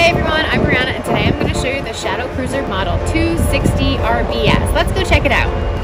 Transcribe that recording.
Hey everyone, I'm Brianna and today I'm going to show you the Shadow Cruiser Model 260 RBS. Let's go check it out.